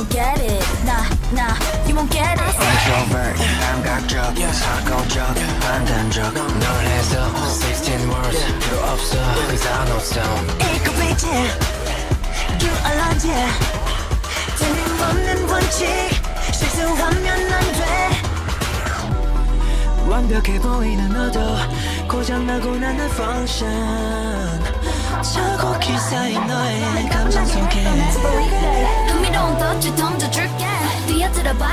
won't get it. Nah, nah, you won't get it. I'm introvert, 감각적, No less up, 16 words 필요 stone. It 없어. be 있지, you alone yeah. 틀림없는 원칙 실수하면 안 돼. 완벽해 보이는 너도 고장나고 나는 function. 저곡 기사인 너의 감정 속에 흥미로운 덫을 던져줄게 뛰어들어봐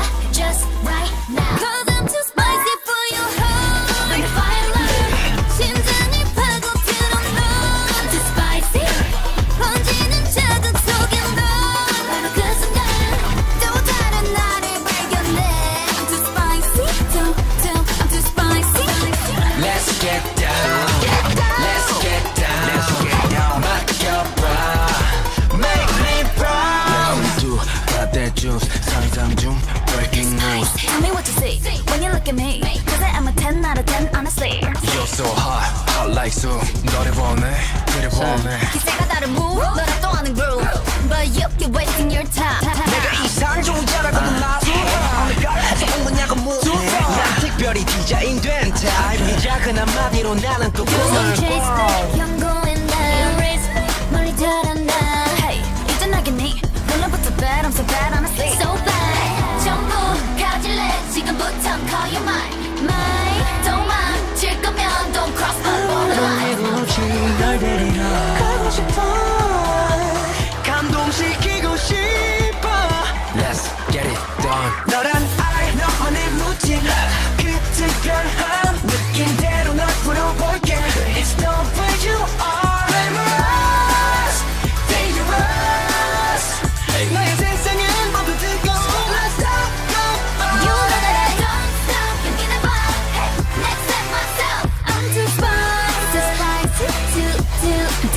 look at me Cause I am a 10 out of 10 honestly You're so hot hot like so 너를 보내 그를 보내 기세가 다른 move 너랑 또 하는 groove But you keep wasting your time 내가 이상 좋은 자라고는 나서 어느 걸해서 온 거냐고 묻네 난 특별히 디자인된 타입이자 그 한마디로 나는 또 You 꿈을 chase 꿔 back 연구인 나 멀리 달아나 Hey 이제 나겠니 물론부터 bad I'm so bad honestly too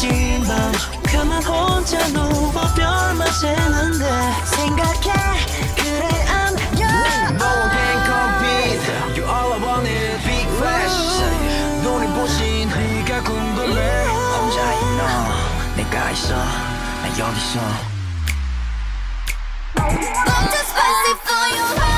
밤 그만 혼자 누워 별만 새는데 생각해 그래 안녕 No one can compete You all I want is big flash 눈이 부신 네가 궁금해 혼자 있너 내가 있어 나 여기 있어 I'm too spicy for your